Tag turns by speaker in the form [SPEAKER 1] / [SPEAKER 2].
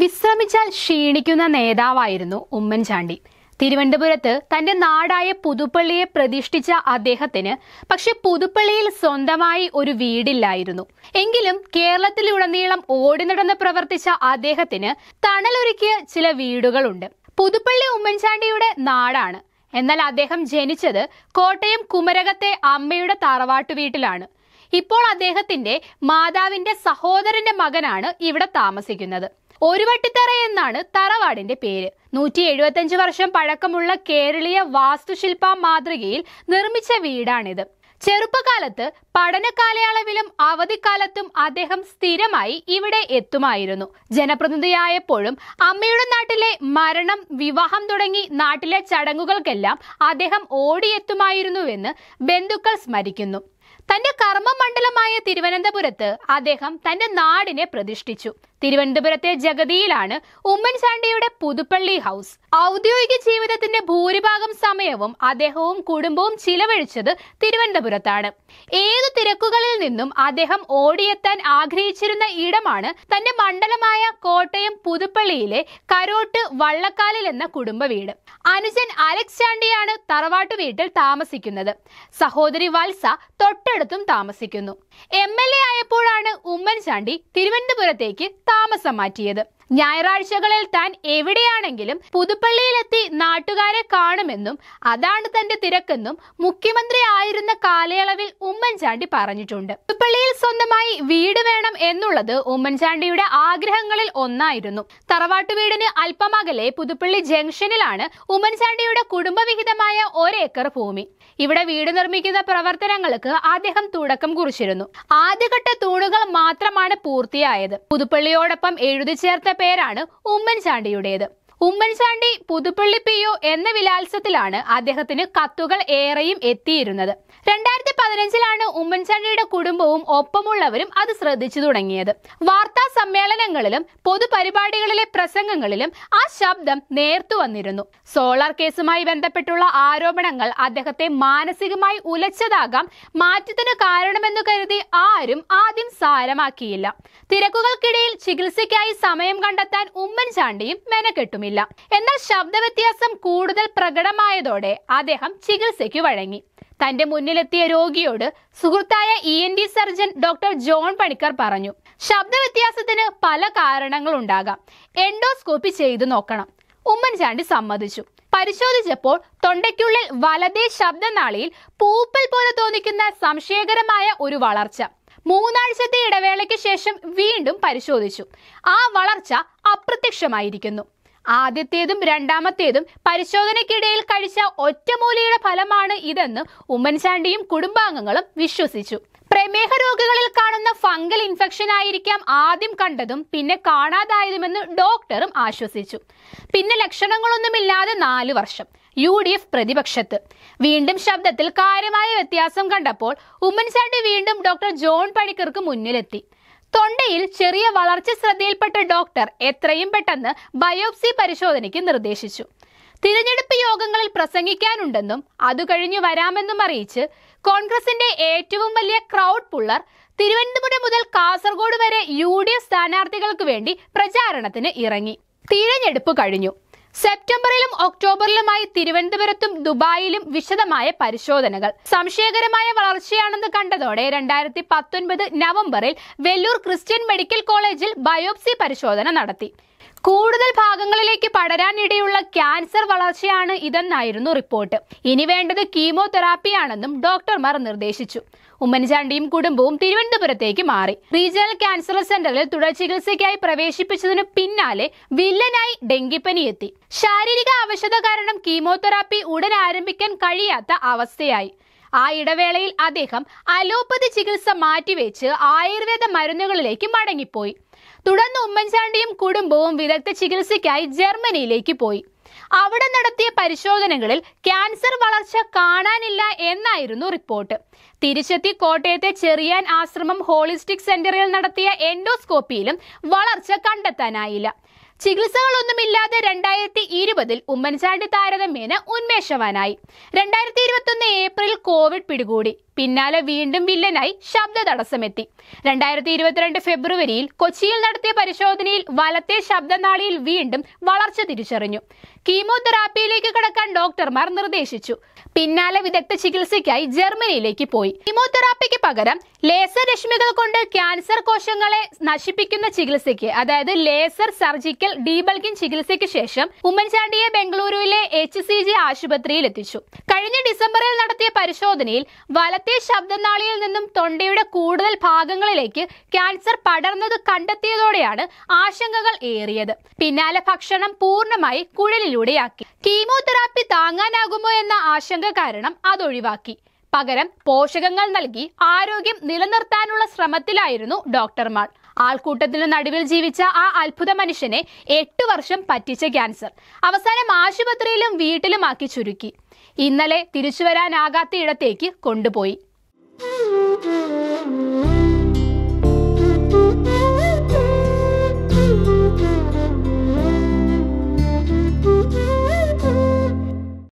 [SPEAKER 1] വിശ്രമിച്ചാൽ ക്ഷീണിക്കുന്ന നേതാവായിരുന്നു ഉമ്മൻചാണ്ടി. തിരുവനന്തപുരത്ത് തന്റെ നാടായ പുതുപ്പള്ളിയെ പ്രതിഷ്ഠിച്ച അദ്ദേഹത്തിന് പക്ഷെ പുതുപ്പള്ളിയിൽ സ്വന്തമായി ഒരു വീടില്ലായിരുന്നു. എങ്കിലും കേരളത്തിലുടനീളം ഓടി നടന്ന് പ്രവർത്തിച്ച അദ്ദേഹത്തിന് തണലൊരുക്കിയ ചില വീടുകളുണ്ട്. പുതുപ്പള്ളി ഉമ്മൻചാണ്ടിയുടെ നാടാണ്. എന്നാൽ അദ്ദേഹം ജനിച്ചത് കോട്ടയം കുമരകത്തെ അമ്മയുടെ തറവാട്ടു വീട്ടിലാണ്. ഇപ്പോൾ അദ്ദേഹത്തിന്റെ മാതാവിന്റെ സഹോദരന്റെ മകനാണ് ഇവിടെ താമസിക്കുന്നത്. ഒരുവട്ടിത്തറ എന്നാണ് തറവാടിന്റെ പേര്. നൂറ്റി എഴുപത്തിയഞ്ച് വർഷം പഴക്കമുള്ള കേരളീയ വാസ്തുശില്പ മാതൃകയിൽ നിർമ്മിച്ച വീടാണിത്. ചെറുപ്പകാലത്ത് പഠന കാലയളവിലും അവധിക്കാലത്തും അദ്ദേഹം സ്ഥിരമായി ഇവിടെ എത്തുമായിരുന്നു. ജനപ്രതിനിധിയായപ്പോഴും അമ്മയുടെ നാട്ടിലെ മരണം വിവാഹം തുടങ്ങി നാട്ടിലെ ചടങ്ങുകൾക്കെല്ലാം അദ്ദേഹം ഓടിയെത്തുമായിരുന്നുവെന്ന് ബന്ധുക്കൾ സ്മരിക്കുന്നു. തന്റെ കർമ്മമണ്ഡലമായ തിരുവനന്തപുരത്ത് അദ്ദേഹം തന്റെ നാടിനെ പ്രതിഷ്ഠിച്ചു. തിരുവനന്തപുരത്തെ ജഗതിയിലാണ് ഉമ്മൻചാണ്ടിയുടെ പുതുപ്പള്ളി ഹൗസ്. ഔദ്യോഗിക ജീവിതത്തിന്റെ ഭൂരിഭാഗം സമയവും അദ്ദേഹവും കുടുംബവും ചിലവഴിച്ചത് തിരുവനന്തപുരത്താണ്. ഏതു തിരക്കുകളിൽ നിന്നും അദ്ദേഹം ഓടിയെത്താൻ ആഗ്രഹിച്ചിരുന്ന ഇടമാണ് തന്റെ മണ്ഡലമായ കോട്ടയം പുതുപ്പള്ളിയിലെ കരോട്ട് വള്ളക്കാലിൽ എന്ന കുടുംബ വീട്. അനുജൻ അലക്സ് ചാണ്ടിയാണ് തറവാട്ടു വീട്ടിൽ താമസിക്കുന്നത്. സഹോദരി വത്സ തൊട്ടടുത്തും താമസിക്കുന്നു. എം എൽ എ ആയപ്പോഴാണ് ഉമ്മൻചാണ്ടി തിരുവനന്തപുരത്തേക്ക് താമസം മാറ്റിയത് ഞായറാഴ്ചകളിൽ താൻ എവിടെയാണെങ്കിലും പുതുപ്പള്ളിയിലെത്തി നാട്ടുകാരെ കാണുമെന്നും അതാണ് തന്റെ തിരക്കെന്നും മുഖ്യമന്ത്രി ആയിരുന്ന കാലയളവിൽ ഉമ്മൻചാണ്ടി പറഞ്ഞിട്ടുണ്ട്. പുതുപ്പള്ളിയിൽ സ്വന്തമായി വീട് വേണം എന്നുള്ളത് ഉമ്മൻചാണ്ടിയുടെ ആഗ്രഹങ്ങളിൽ ഒന്നായിരുന്നു. തറവാട്ടു വീടിന് അല്പമകലെ പുതുപ്പള്ളി ജംഗ്ഷനിലാണ് ഉമ്മൻചാണ്ടിയുടെ കുടുംബവിഹിതമായ ഒരേക്കർ ഭൂമി. ഇവിടെ വീട് നിർമ്മിക്കുന്ന പ്രവർത്തനങ്ങൾക്ക് അദ്ദേഹം തുടക്കം കുറിച്ചിരുന്നു. ആദ്യഘട്ട തൂണുകൾ മാത്രമാണ് പൂർത്തിയായത്. പുതുപ്പള്ളിയോടൊപ്പം എഴുതി ചേർത്ത പേരാണ് ഉമ്മൻചാണ്ടിയുടേത്. ഉമ്മൻചാണ്ടി പുതുപ്പള്ളി പി ഒ എന്ന വിലാത്സത്തിലാണ് അദ്ദേഹത്തിന് കത്തുകൾ ഏറെയും എത്തിയിരുന്നത്. രണ്ടായിരത്തി പതിനഞ്ചിലാണ് ഉമ്മൻചാണ്ടിയുടെ കുടുംബവും ഒപ്പമുള്ളവരും അത് ശ്രദ്ധിച്ചു തുടങ്ങിയത്. വാർത്താ സമ്മേളനങ്ങളിലും പൊതുപരിപാടികളിലെ പ്രസംഗങ്ങളിലും ആ ശബ്ദം നേർത്തു വന്നിരുന്നു. സോളാർ കേസുമായി ബന്ധപ്പെട്ടുള്ള ആരോപണങ്ങൾ അദ്ദേഹത്തെ മാനസികമായി ഉലച്ചതാകാം മാറ്റത്തിന് കാരണമെന്ന് കരുതി ആരും ആദ്യം സാരമാക്കിയില്ല. തിരക്കുകൾക്കിടയിൽ ചികിത്സയ്ക്കായി സമയം കണ്ടെത്താൻ ഉമ്മൻചാണ്ടിയും മെനക്കെട്ടുമില്ല. എന്നാൽ ശബ്ദവ്യത്യാസം കൂടുതൽ പ്രകടമായതോടെ അദ്ദേഹം ചികിത്സയ്ക്ക് വഴങ്ങി. തന്റെ മുന്നിലെത്തിയ രോഗിയോട് സുഹൃത്തായ E N T surgeon doctor John Panicker പറഞ്ഞു ശബ്ദവ്യത്യാസത്തിന് പല കാരണങ്ങളുണ്ടാകാം എൻഡോസ്കോപ്പി ചെയ്തു നോക്കണം ഉമ്മൻചാണ്ടി സമ്മതിച്ചു. പരിശോധിച്ചപ്പോൾ തൊണ്ടയ്ക്കുള്ളിൽ വലതേ ശബ്ദനാളിയിൽ പൂപ്പൽ പോലെ തോന്നിക്കുന്ന സംശയകരമായ ഒരു വളർച്ച. മൂന്നാഴ്ചത്തെ ഇടവേളയ്ക്ക് ശേഷം വീണ്ടും പരിശോധിച്ചു. ആ വളർച്ച അപ്രത്യക്ഷമായിരിക്കുന്നു. ആദ്യത്തേതും രണ്ടാമത്തേതും പരിശോധനയ്ക്കിടയിൽ കഴിച്ച ഒറ്റമൂലിയുടെ ഫലമാണ് ഇതെന്ന് ഉമ്മൻചാണ്ടിയും കുടുംബാംഗങ്ങളും വിശ്വസിച്ചു. പ്രമേഹ രോഗികളിൽ കാണുന്ന ഫംഗൽ ഇൻഫെക്ഷൻ ആയിരിക്കാം ആദ്യം കണ്ടതും പിന്നെ കാണാതായതുമെന്ന് ഡോക്ടറും ആശ്വസിച്ചു. പിന്നെ ലക്ഷണങ്ങളൊന്നുമില്ലാതെ നാലു വർഷം. യു ഡി എഫ് പ്രതിപക്ഷത്ത്. വീണ്ടും ശബ്ദത്തിൽ കാര്യമായ വ്യത്യാസം കണ്ടപ്പോൾ ഉമ്മൻചാണ്ടി വീണ്ടും ഡോക്ടർ ജോൺ പണിക്കർക്ക് മുന്നിലെത്തി. തൊണ്ടയിൽ ചെറിയ വളർച്ച ശ്രദ്ധയിൽപ്പെട്ട ഡോക്ടർ എത്രയും പെട്ടെന്ന് ബയോപ്സി പരിശോധനയ്ക്ക് നിർദ്ദേശിച്ചു. തിരഞ്ഞെടുപ്പ് യോഗങ്ങളിൽ പ്രസംഗിക്കാനുണ്ടെന്നും അത് കഴിഞ്ഞു വരാമെന്നും അറിയിച്ച് കോൺഗ്രസിന്റെ ഏറ്റവും വലിയ ക്രൗഡ് പുള്ളർ തിരുവനന്തപുരം മുതൽ കാസർഗോഡ് വരെ യു ഡി എഫ് സ്ഥാനാർത്ഥികൾക്ക് വേണ്ടി പ്രചാരണത്തിന് ഇറങ്ങി. തിരഞ്ഞെടുപ്പ് കഴിഞ്ഞു. സെപ്റ്റംബറിലും ഒക്ടോബറിലുമായി തിരുവനന്തപുരത്തും ദുബായിലും വിശദമായ പരിശോധനകൾ. സംശയകരമായ വളർച്ചയാണെന്ന് കണ്ടതോടെ രണ്ടായിരത്തി പത്തൊൻപത് നവംബറിൽ വെല്ലൂർ ക്രിസ്ത്യൻ മെഡിക്കൽ കോളേജിൽ ബയോപ്സി പരിശോധന നടത്തി. കൂടുതൽ ഭാഗങ്ങളിലേക്ക് പടരാനിടയുള്ള ക്യാൻസർ വളർച്ചയാണ് ഇതെന്നായിരുന്നു റിപ്പോർട്ട്. ഇനി വേണ്ടത് കീമോതെറാപ്പിയാണെന്നും ഡോക്ടർമാർ നിർദ്ദേശിച്ചു. ഉമ്മൻചാണ്ടിയും കുടുംബവും തിരുവനന്തപുരത്തേക്ക് മാറി. റീജിയണൽ ക്യാൻസർ സെന്ററിൽ തുടർ ചികിത്സയ്ക്കായി പ്രവേശിപ്പിച്ചതിനു പിന്നാലെ വില്ലനായി ഡെങ്കിപ്പനി എത്തി ശാരീരിക അവശത കാരണം കീമോതെറാപ്പി ഉടൻ ആരംഭിക്കാൻ കഴിയാത്ത അവസ്ഥയായി. ആ ഇടവേളയിൽ അദ്ദേഹം അലോപ്പതി ചികിത്സ മാറ്റിവെച്ച് ആയുർവേദ മരുന്നുകളിലേക്ക് മടങ്ങിപ്പോയി. തുടർന്ന് ഉമ്മൻചാണ്ടിയും കുടുംബവും വിദഗ്ധ ചികിത്സയ്ക്കായി ജർമ്മനിയിലേക്ക് പോയി. അവിടെ നടത്തിയ പരിശോധനകളിൽ ക്യാൻസർ വളർച്ച കാണാനില്ല എന്നായിരുന്നു റിപ്പോർട്ട്. തിരിച്ചെത്തി കോട്ടയത്തെ ചെറിയാൻ ആശ്രമം ഹോളിസ്റ്റിക് സെന്ററിൽ നടത്തിയ എൻഡോസ്കോപ്പിയിലും വളർച്ച കണ്ടെത്താനായില്ല. ചികിത്സകളൊന്നുമില്ലാതെ രണ്ടായിരത്തി ഇരുപതിൽ ഉമ്മൻചാണ്ടി താരതമ്യേന ഉന്മേഷവാനായി. രണ്ടായിരത്തി ഇരുപത്തൊന്ന് ഏപ്രിൽ കോവിഡ് പിടികൂടി. പിന്നാലെ വീണ്ടും വില്ലനായി ശബ്ദ തടസ്സമെത്തി രണ്ടായിരത്തി ഇരുപത്തിരണ്ട് ഫെബ്രുവരിയിൽ കൊച്ചിയിൽ നടത്തിയ പരിശോധനയിൽ വലത്തെ ശബ്ദനാളിയിൽ വീണ്ടും വളർച്ച തിരിച്ചറിഞ്ഞു. കീമോതെറാപ്പിയിലേക്ക് കടക്കാൻ ഡോക്ടർമാർ നിർദ്ദേശിച്ചു. പിന്നാലെ വിദഗ്ധ ചികിത്സയ്ക്കായി ജർമ്മനിയിലേക്ക് പോയി. കീമോതെറാപ്പിക്ക് പകരം ലേസർ രശ്മികൾ കൊണ്ട് ക്യാൻസർ കോശങ്ങളെ നശിപ്പിക്കുന്ന ചികിത്സയ്ക്ക് അതായത് ലേസർ സർജിക്കൽ ഡീബൾക്കിംഗ് ചികിത്സയ്ക്ക് ശേഷം ഉമ്മൻചാണ്ടിയെ ബംഗളൂരുവിലെ എച്ച് സി ജി ആശുപത്രിയിൽ എത്തിച്ചു. കഴിഞ്ഞ ഡിസംബറിൽ നടത്തിയ പരിശോധനയിൽ വലത്തെ ശബ്ദനാളിയിൽ നിന്നും തൊണ്ടയുടെ കൂടുതൽ ഭാഗങ്ങളിലേക്ക് ക്യാൻസർ പടർന്നത് കണ്ടെത്തിയതോടെയാണ് ആശങ്കകൾ ഏറിയത്. പിന്നാലെ ഭക്ഷണം പൂർണമായി കുഴലിലൂടെയാക്കി. കീമോതെറാപ്പി താങ്ങാനാകുമോ എന്ന ആശങ്ക കാരണം അതൊഴിവാക്കി. പകരം പോഷകങ്ങൾ നൽകി ആരോഗ്യം നിലനിർത്താനുള്ള ശ്രമത്തിലായിരുന്നു ഡോക്ടർമാർ. ആൾക്കൂട്ടത്തിന് നടുവിൽ ജീവിച്ച ആ അത്ഭുത മനുഷ്യനെ എട്ടു വർഷം പറ്റിച്ച ക്യാൻസർ അവസാനം ആശുപത്രിയിലും വീട്ടിലുമാക്കി ചുരുക്കി. ഇന്നലെ തിരിച്ചു വരാനാകാത്ത ഇടത്തേക്ക് കൊണ്ടുപോയി.